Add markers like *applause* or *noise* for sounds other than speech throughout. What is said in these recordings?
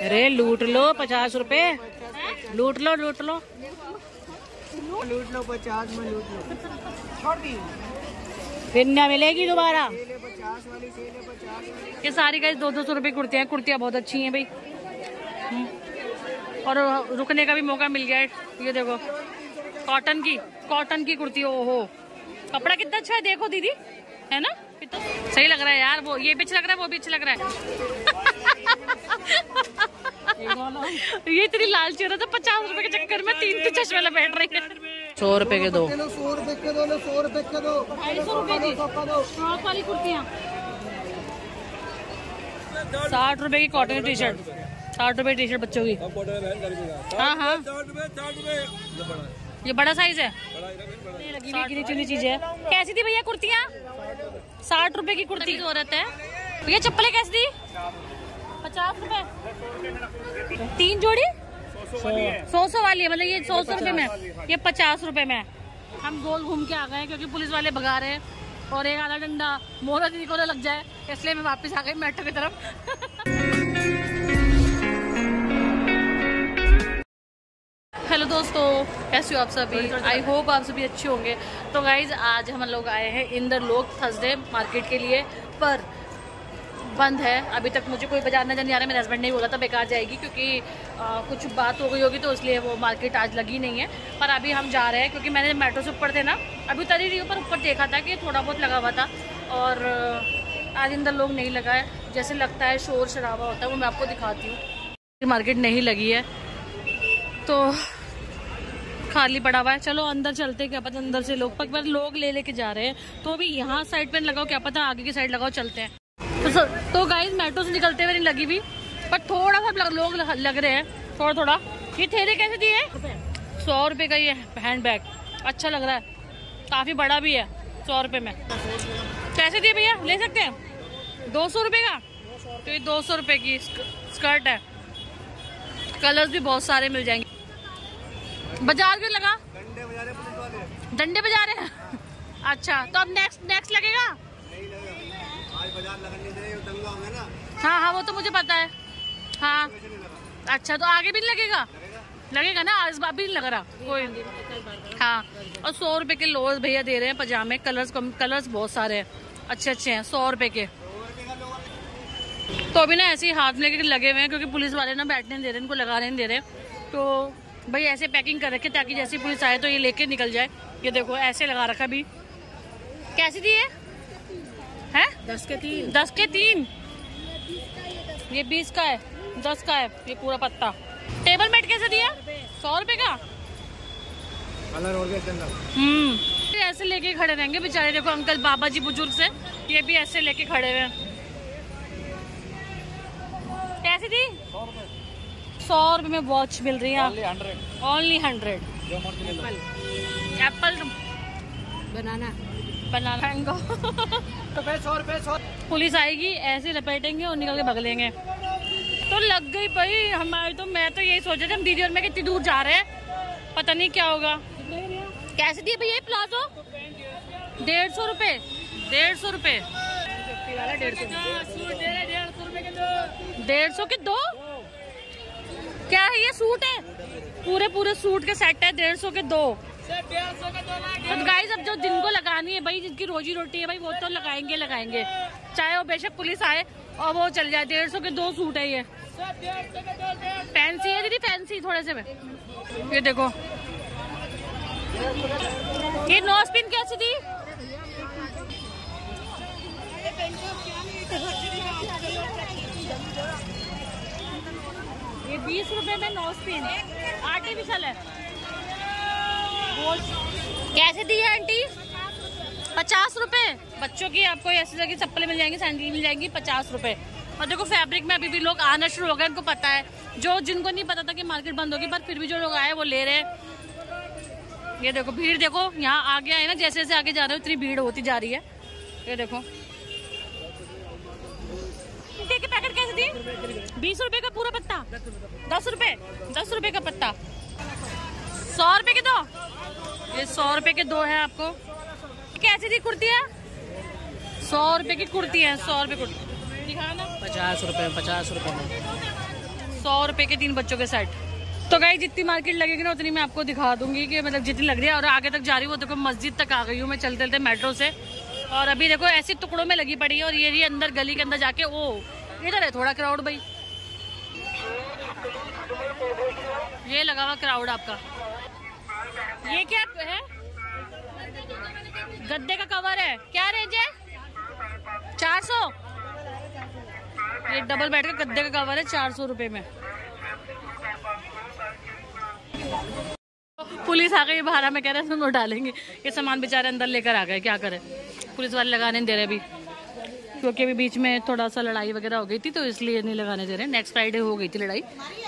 अरे लूट लो पचास रुपए। लूट लो लूट लो। लूट लो पचास में लूट लो। छोड़ दी फिर न मिलेगी दोबारा। ये सारी गाइस दो दो सौ रुपये कुर्तियाँ कुर्तियाँ बहुत अच्छी हैं भाई। हम्म। और रुकने का भी मौका मिल गया है। ये देखो। कॉटन की कॉटन की कुर्ती ओहो। कपड़ा कितना अच्छा है देखो दीदी। है ना? कितना सही लग रहा है यार वो। ये भी अच्छा लग रहा है वो भी अच्छा लग रहा है। *laughs* *laughs* ये इतनी लालची हो रहा था पचास रुपए के चक्कर में तीन तीन चश्मे लपेट रही है। सौ रुपए के दो। सौ रुपए के दो सौ रुपए के दो। ढाई सौ रुपए की। सौ का दो। फ्रॉक वाली कुर्तियाँ। साठ रुपए की कॉटन टी शर्ट साठ रुपए टी शर्ट बच्चों की। हाँ हाँ। ये बड़ा साइज़ है। चुनी चीज़ें है। कैसी थी भैया कुर्तियाँ? साठ रुपए। की कुर्ती। की औरत है। भैया चप्पलें कैसी थी? पचास रुपए? तीन जोड़ी? सौ। सौ वाली है मतलब ये सौ सौ रुपए में। ये पचास रुपए में। हम गोल घूम के आ गए क्योंकि पुलिस वाले भगा रहे हैं और एक आधा डंडा मोहरा दीदी को लग जाए इसलिए मैं वापस आ गई मेट्रो की तरफ़। हेलो दोस्तों कैसे हो आप सभी? आई होप आप सभी अच्छे होंगे। तो गाइज़ आज हम लोग आए हैं इंदर लोग थर्सडे मार्केट के लिए पर बंद है। अभी तक मुझे कोई बाज़ार नज़र नहीं आ रहा मेरे हस्बैंड ने बोला था बेकार जाएगी क्योंकि आ, कुछ बात हो गई होगी तो इसलिए वो मार्केट आज लगी नहीं है। पर अभी हम जा रहे हैं क्योंकि मैंने मेट्रो से ऊपर थे ना अभी उतरी रही पर ऊपर देखा था कि थोड़ा बहुत लगा हुआ था और आज अंदर लोग नहीं लगा है। जैसे लगता है शोर शराबा होता है वो मैं आपको दिखाती हूँ। मार्केट नहीं लगी है तो खाली पड़ा हुआ है। चलो अंदर चलते क्या पता अंदर से लोग पर लोग ले लेके जा रहे हैं। तो अभी यहाँ साइड पे लगाओ क्या पता आगे की साइड लगाओ चलते हैं। तो तो गाइस मेट्रो से निकलते हुए नहीं लगी भी पर थोड़ा सा लग, लोग लग, रहे हैं थोड़ा थोड़ा ये थेले कैसे दिए सौ रुपए का ये हैंड बैग अच्छा लग रहा है। काफ़ी बड़ा भी है सौ रुपए में। कैसे दिए भैया? ले सकते हैं? दो सौ रुपए का? तो ये दो सौ रुपए की स्कर्ट है। कलर्स भी बहुत सारे मिल जाएँगे। बाज़ार क्यों लगा? डंडे बजा रहे पुलिस वाले डंडे बजा रहे हैं। *laughs* अच्छा तो अब नेक्स्ट नेक्स्ट लगेगा? आज बाज़ार लगन नहीं दंगा होंगे ना। हाँ हाँ वो तो मुझे पता है। हाँ। अच्छा तो आगे भी नहीं लगेगा? लगेगा ना? इस बार भी नहीं लग रहा। कोई हाँ और सौ रुपए के लोअर्स भैया दे रहे हैं पजामे कलर्स कम कलर्स बहुत सारे हैं। अच्छे अच्छे हैं सौ रुपए के। तो अभी ना ऐसे ही हाथ में लेके लगे हुए हैं क्योंकि पुलिस वाले ना बैठने नहीं दे रहे इनको लगाने नहीं दे रहे। तो भाई ऐसे पैकिंग कर रखे ताकि जैसे पुलिस आए तो ये लेके निकल जाए। ये देखो ऐसे लगा रखा अभी। कैसी दी है हैं? दस के तीन। दस के तीन? ये बीस का है दस का है ये पूरा पत्ता। टेबल मैट कैसे दिया? सौ रुपए का? कलर हो गया हम्म। ऐसे लेके खड़े रहेंगे बेचारे देखो अंकल बाबा जी बुज़ुर्ग से ये भी ऐसे लेके खड़े हुए हैं। कैसी थी? सौ रुपए। में वॉच मिल रही है। Hundred only hundred apple banana. Banana mango तो पुलिस आएगी ऐसे लपेटेंगे और निकल के भग लेंगे। तो लग गई भाई हमारी तो मैं तो यही सोचा था हम दीदी और मैं कितनी दूर जा रहे हैं। पता नहीं क्या होगा। कैसे दिए भैया प्लाजो? डेढ़ सौ रुपए डेढ़ सौ रुपए। डेढ़ सौ के दो? क्या है ये सूट है? पूरे पूरे सूट के सेट है डेढ़ सौ के दो। तो गाइस अब जो जिनको लगानी है, भाई, जिनकी रोजी रोटी है, भाई, वो तो लगाएँगे लगाएँगे। चाहे वो बेशक पुलिस आए और वो चल जाए डेढ़ सौ के दो सूट है ये। फैंसी है, दीदी फैंसी थोड़े से ये देखो। ये नो स्पिन कैसी थी ये बीस रुपए में नो स्पिन आर्टिफिशियल है। कैसे दी है आंटी? पचास रुपए? बच्चों की आपको ऐसी जगह चप्पलें मिल जाएँगी सैंडल मिल जाएँगी पचास रुपए। और देखो फैब्रिक में अभी भी लोग आना शुरू हो गए उनको पता है। जो जिनको नहीं पता था कि मार्केट बंद होगी पर फिर भी जो लोग आए वो ले रहे हैं। ये देखो भीड़ देखो यहाँ आगे आए ना जैसे जैसे आगे जा रहे हो इतनी भीड़ होती जा रही है। ये देखो। के पैकेट कैसे दिए बीस रुपए का पूरा पत्ता। दस रुपए दस रुपए का पत्ता। सौ रुपए के दो? ये सौ रुपए के दो है आपको। कैसी थी कुर्ती है सौ रुपए की कुर्ती है सौ रुपए कुर्ती। ना पचास रुपए पचास रुपए में। सौ रुपए के तीन बच्चों के सेट। तो गाई जितनी मार्केट लगेगी ना उतनी मैं आपको दिखा दूँगी कि मतलब जितनी लग रही है। और आगे तक जा रही हूँ देखो मस्जिद तक आ गई हूँ मैं चलते चलते मेट्रो से। और अभी देखो ऐसे टुकड़ों में लगी पड़ी है और ये रही अंदर गली के अंदर जाके ओ इधर है थोड़ा क्राउड भाई। ये लगा हुआ क्राउड आपका। ये क्या है? गद्दे का कवर है। क्या रेंज है? चार सौ? ये डबल बेड का गद्दे का कवर है चार सौ रुपए में। पुलिस आ गई बाहर में कह रहे हैं डालेंगे। ये सामान बेचारे अंदर लेकर आ गए, क्या करें? पुलिस वाले लगाने दे रहे अभी। क्योंकि अभी बीच में थोड़ा सा लड़ाई वगैरह हो गई थी तो इसलिए नहीं लगाने दे रहे नेक्स्ट फ्राइडे हो गई थी लड़ाई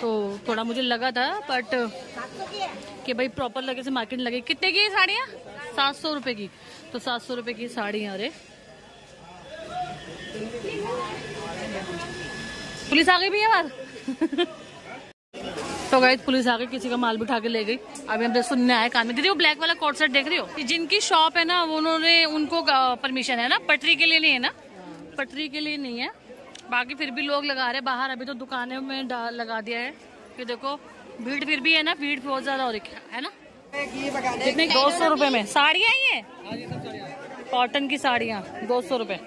तो थोड़ा मुझे लगा था बट कि भाई प्रॉपर लगे से मार्केट लगे। कितने की साड़ियाँ? सात सौ रुपये की। तो सात सौ रुपये की साड़ियाँ अरे। पुलिस आ गई भैया बार *laughs* तो गई पुलिस आ गई, किसी का माल बिठा के ले गई। अभी हम सुनने आए कान में। दीदी, वो ब्लैक वाला कोट सेट देख रही हो? जिनकी शॉप है ना उन्होंने, उनको परमिशन है ना? पटरी के लिए नहीं है ना? पटरी के लिए नहीं है। बाकी फिर भी लोग लगा रहे बाहर अभी तो दुकानों में लगा दिया है कि देखो, भीड़ फिर भी है ना? भीड़ बहुत ज़्यादा हो रही है ना? कितने? दो सौ रुपये में। साड़ियाँ है कॉटन की साड़ियाँ, दो सौ रुपये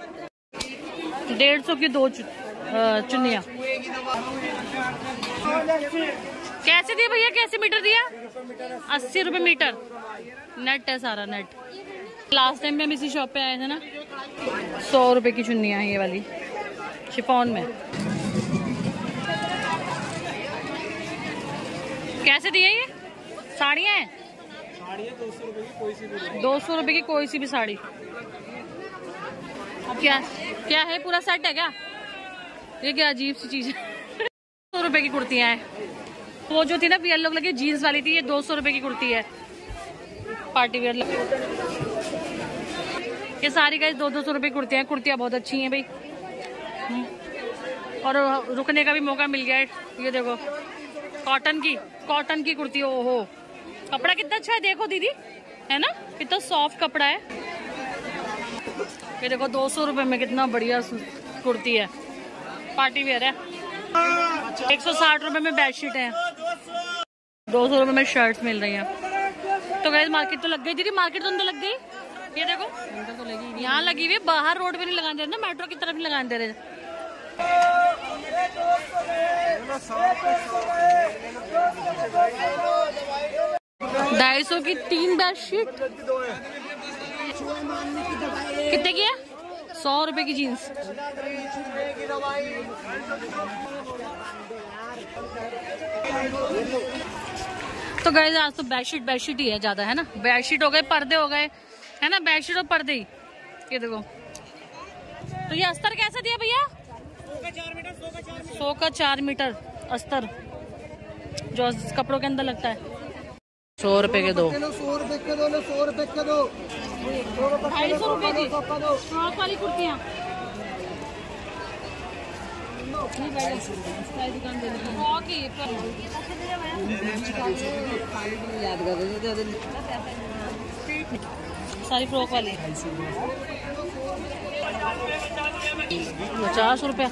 डेढ़ सौ की दो चुनिया कैसे दिया भैया? कैसे मीटर दिया अस्सी रुपए मीटर। नेट है सारा नेट। लास्ट टाइम में हम इसी शॉप पे आए थे ना? सौ रुपए की चुन्निया है ये वाली। शिफॉन में। कैसे दिए ये? साड़ियाँ हैं? दो सौ रुपए की कोई सी भी साड़ी। क्या क्या है? पूरा सेट है क्या? ये क्या अजीब सी चीज़ है। *laughs* सौ रुपए की कुर्तियाँ हैं। वो जो थी ना वियर लोग लगे जीन्स वाली थी, ये दो सौ रुपए की कुर्ती है। पार्टी वेयर ये सारी गाइस दो दो सौ रुपए कुर्तियाँ कुर्तियाँ बहुत अच्छी हैं भाई। और रुकने का भी मौका मिल गया है। ये देखो कॉटन की कॉटन की कुर्ती, ओहो। कपड़ा कितना अच्छा है, देखो दीदी। है ना? कितना सॉफ्ट कपड़ा है। ये देखो, दो सौ रुपए में कितना बढ़िया कुर्ती है। पार्टी वेयर है। एक सौ साठ रुपए में बेडशीट है। दो सौ रुपए में शर्ट मिल रही है। तो गैस मार्केट तो लग गई। दीदी मार्केट तो अंदर लग गई? ये देखो। लगी यहाँ लगी हुई बाहर रोड पे नहीं लगाने दे रहे, मेट्रो की तरफ़ नहीं लगाने दे रहे। ढाई सौ की तीन बेडशीट कितने की है? सौ रुपए की जीन्स तो गए आज तो बेडशीट बेडशीट ही है ज़्यादा, है ना? बेडशीट हो गए, पर्दे हो गए। है ना बेडशीट और पर्दे। ये देखो। तो ये अस्तर कैसा दिया भैया? सौ का चार मीटर अस्तर, जो कपड़ों के अंदर लगता है। सौ रुपए के दो। सौ रुपए के दो सौ रुपए के? दो ढाई सौ रुपए की वाली कुर्तियाँ सारी फ्रॉक वाली। पचास रुपया।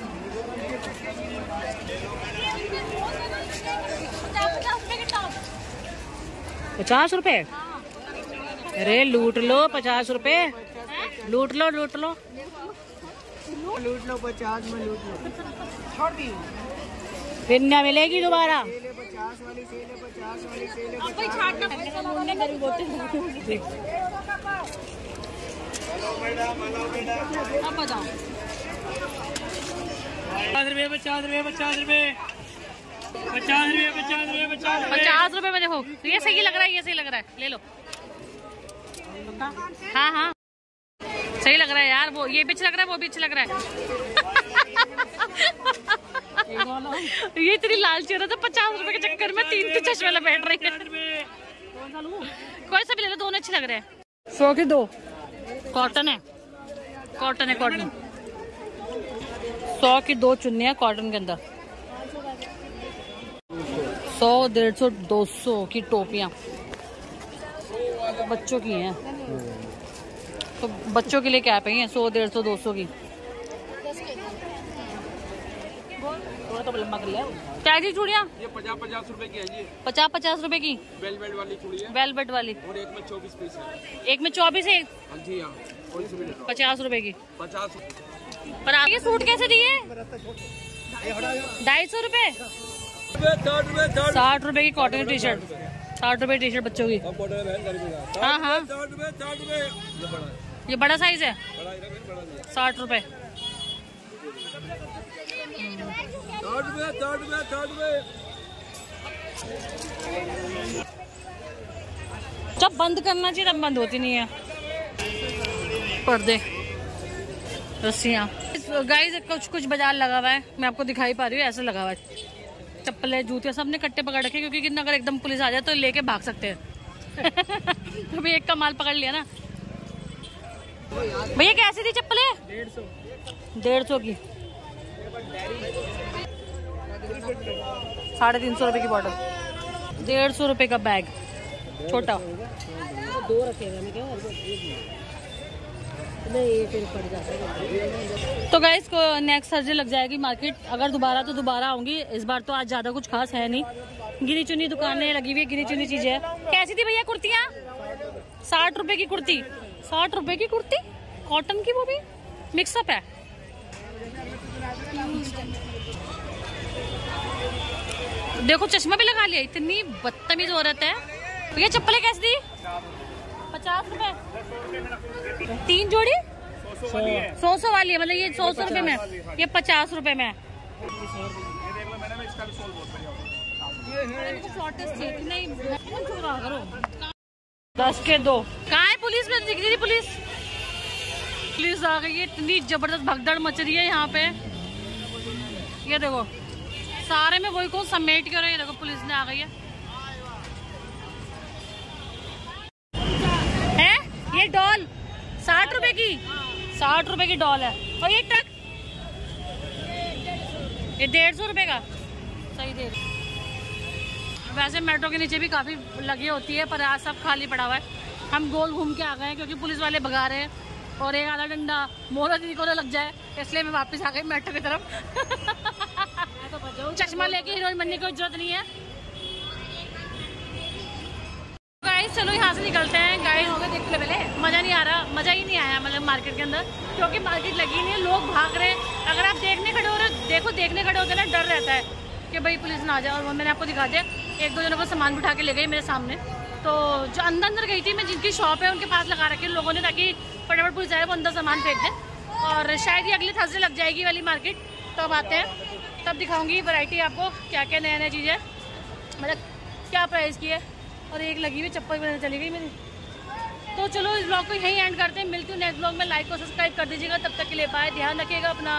पचास रुपए अरे लूट लो पचास रुपए लूट लो लूट लो। लूट लो पचास में लूट लो। छोड़ दी फिर न मिलेगी दोबारा। पचास वाली पचास वाली पचास रुपए में देखो ये सही लग रहा है, ये सही लग रहा है। ले लो। हाँ हाँ। सही लग रहा है यार, वो ये भी अच्छा लग रहा है, वो भी अच्छा लग रहा है। *laughs* ये तेरी लाल चेहरा तो पचास रुपए के चक्कर में तीन तीन चश्मे बैठ रही है। कोई सा भी ले लो, दोनों अच्छे लग रहे हैं। सौ के दो। कॉटन है। कॉटन है कॉटन सौ की दो चुन्नियाँ कॉटन के अंदर। सौ, डेढ़ सौ, दो सौ की टोपियाँ। बच्चों की हैं। तो बच्चों के लिए क्या पे हैं सौ, डेढ़ सौ, दो सौ की। तो लंबा कर लिया क्या जी चूड़िया? ये पचास पचास रुपए की है जी। पचास पचास रुपए की। वेलवेट वाली चूड़ी है वेलवेट वाली। और एक में चौबीस पीस है। एक में चौबीस हाँ? जी हाँ। लो पचास रुपए की। पचास पर आप ये सूट कैसे दिए? ढाई सौ रूपए? साठ रुपए की कॉटन टी शर्ट साठ रुपए टी शर्ट बच्चों की। हाँ हाँ ये बड़ा है। साइज़ है? है, है। साठ रुपए। साठ रुपए साठ रुपए साठ रुपए जब बंद करना चाहिए तब बंद होती नहीं है। पर्दे रस्सियाँ। गाइस कुछ कुछ बाज़ार लगा हुआ है। मैं आपको दिखाई पा रही हूँ ऐसे लगा हुआ है। चप्पलें जूतियाँ सबने कट्टे पकड़ रखे क्योंकि कितना अगर एकदम पुलिस आ जाए तो लेके भाग सकते हैं। *laughs* अभी एक का माल पकड़ लिया ना। भैया कैसी थी चप्पलें? डेढ़ सौ। डेढ़ सौ की। साढ़े तीन सौ रुपए की बॉटल डेढ़ सौ रुपए का बैग छोटा। दो रखे हुए मैं क्या नहीं फिर पड़ जाता है। तो गाइस को नेक्स्ट थर्सडे लग जाएगी मार्केट अगर दोबारा तो दोबारा आऊँगी। इस बार तो आज ज़्यादा कुछ खास है नहीं। गिनी चुनी दुकानें लगी हुई है गिनी चुनी चीज़ें। कैसी थी भैया कुर्तियाँ? साठ रुपए की कुर्ती। साठ रुपए की कुर्ती? कॉटन की वो भी? मिक्सअप है। देखो चश्मा भी लगा लिया इतनी बदतमीज औरत है। भैया चप्पलें कैसी थी? पचास रुपए। तीन जोड़ी? सौ सौ वाली है मतलब ये सौ सौ रुपए में। ये पचास रुपए में। दस के दो। कहा है पुलिस में? दिख रही थी पुलिस? पुलिस आ गई है इतनी ज़बरदस्त भगदड़ मच रही है यहाँ पे। ये देखो। सारे में वही को समेट के रहे देखो, पुलिस ने आ गई है। है? ये डॉल, साठ रुपए की? साठ रुपए की डॉल है। और ये ट्रक? ये डेढ़ सौ रुपए का? सही दे वैसे मेट्रो के नीचे भी काफ़ी लगी होती है, पर आज सब खाली पड़ा हुआ है। हम गोल घूम के आ गए हैं, क्योंकि पुलिस वाले भगा रहे हैं। और एक आधा डंडा मोहरा दीदी को लग जाए, इसलिए मैं वापस आ गई मेट्रो की तरफ़। *laughs* चश्मा लेके हीरोइन बनने की ज़रूरत नहीं है। गाइस चलो यहाँ से निकलते हैं। गाइस हो गए देखते पहले। मज़ा नहीं आ रहा। मज़ा ही नहीं आया मतलब मार्केट के अंदर। क्योंकि मार्केट लगी नहीं है लोग भाग रहे हैं। अगर आप देखने खड़े हो रहे देखो देखने खड़े होते ना डर रहता है कि भाई पुलिस ना आ जाए। और वो मैंने आपको दिखा दिया एक दो जनों को सामान बिठा के ले गई मेरे सामने। तो जो अंदर अंदर गई थी मैं जिनकी शॉप है उनके पास लगा रखी है लोगों ने ताकि फटाफट पुलिस आए वो अंदर सामान फेंक दें। और शायद ये अगले थर्सडे लग जाएगी वाली मार्केट तो अब आते हैं। तब दिखाऊँगी वैरायटी आपको क्या क्या नया नया चीज़ें मतलब क्या प्राइस की है। और एक लगी हुई चप्पल भी चली गई मेरी। तो चलो इस ब्लॉग को यहीं एंड करते हैं। मिलती हूँ नेक्स्ट ब्लॉग में। लाइक और सब्सक्राइब कर दीजिएगा। तब तक के लिए बाय ध्यान रखिएगा अपना।